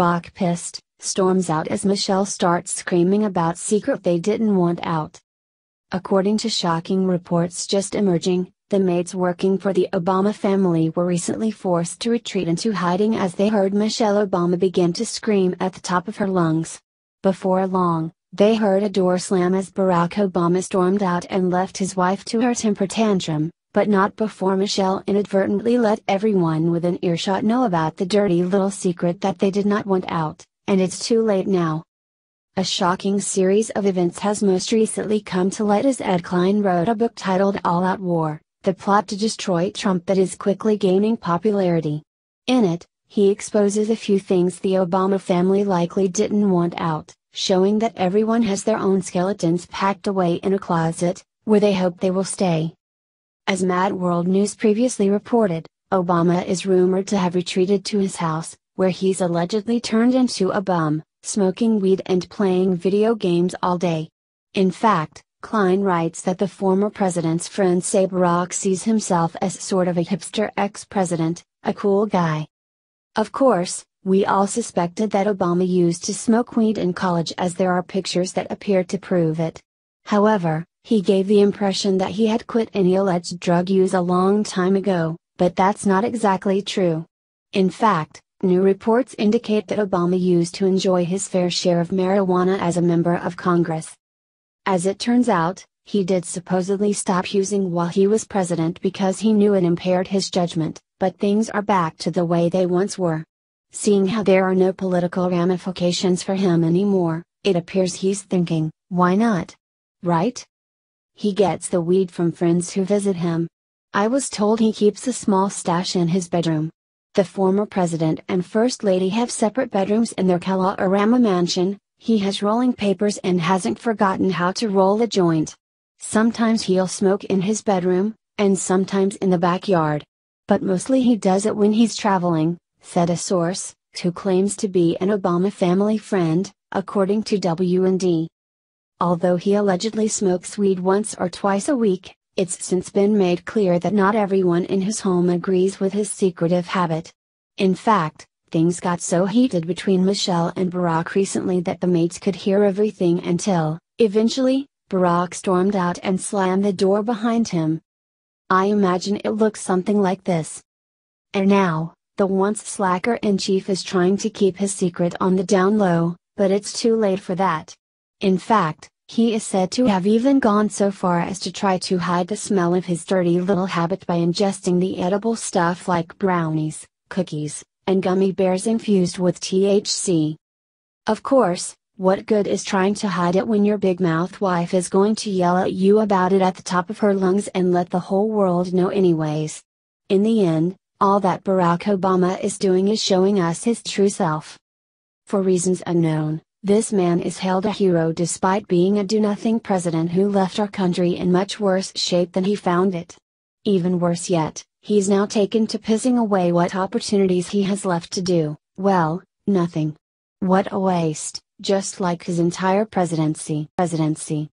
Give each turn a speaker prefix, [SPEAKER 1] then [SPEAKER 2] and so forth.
[SPEAKER 1] Barack pissed, storms out as Michelle starts screaming about secret they didn't want out. According to shocking reports just emerging, the maids working for the Obama family were recently forced to retreat into hiding as they heard Michelle Obama begin to scream at the top of her lungs. Before long, they heard a door slam as Barack Obama stormed out and left his wife to her temper tantrum, but not before Michelle inadvertently let everyone within earshot know about the dirty little secret that they did not want out, and it's too late now. A shocking series of events has most recently come to light as Ed Klein wrote a book titled All Out War the plot to destroy Trump that is quickly gaining popularity. In it, he exposes a few things the Obama family likely didn't want out, showing that everyone has their own skeletons packed away in a closet, where they hope they will stay. As Mad World News previously reported, Obama is rumored to have retreated to his house, where he's allegedly turned into a bum, smoking weed and playing video games all day. In fact, Klein writes that the former president's friend Barack sees himself as sort of a hipster ex-president, a cool guy. Of course, we all suspected that Obama used to smoke weed in college as there are pictures that appear to prove it. However, he gave the impression that he had quit any alleged drug use a long time ago, but that's not exactly true. In fact, new reports indicate that Obama used to enjoy his fair share of marijuana as a member of Congress. As it turns out, he did supposedly stop using while he was president because he knew it impaired his judgment, but things are back to the way they once were. Seeing how there are no political ramifications for him anymore, it appears he's thinking, why not? Right? He gets the weed from friends who visit him. I was told he keeps a small stash in his bedroom. The former president and first lady have separate bedrooms in their Kalorama mansion, he has rolling papers and hasn't forgotten how to roll a joint. Sometimes he'll smoke in his bedroom, and sometimes in the backyard. But mostly he does it when he's traveling, said a source, who claims to be an Obama family friend, according to WND. Although he allegedly smokes weed once or twice a week, it's since been made clear that not everyone in his home agrees with his secretive habit. In fact, Things got so heated between Michelle and Barack recently that the mates could hear everything until, eventually, Barack stormed out and slammed the door behind him. I imagine it looks something like this. And now, the once slacker in chief is trying to keep his secret on the down low, but it's too late for that. In fact, he is said to have even gone so far as to try to hide the smell of his dirty little habit by ingesting the edible stuff like brownies, cookies, and gummy bears infused with THC. Of course, what good is trying to hide it when your big mouth wife is going to yell at you about it at the top of her lungs and let the whole world know anyways? In the end, all that Barack Obama is doing is showing us his true self. For reasons unknown, this man is hailed a hero despite being a do nothing president who left our country in much worse shape than he found it. Even worse yet, He's now taken to pissing away what opportunities he has left to do, well, nothing. What a waste, just like his entire presidency. Presidency.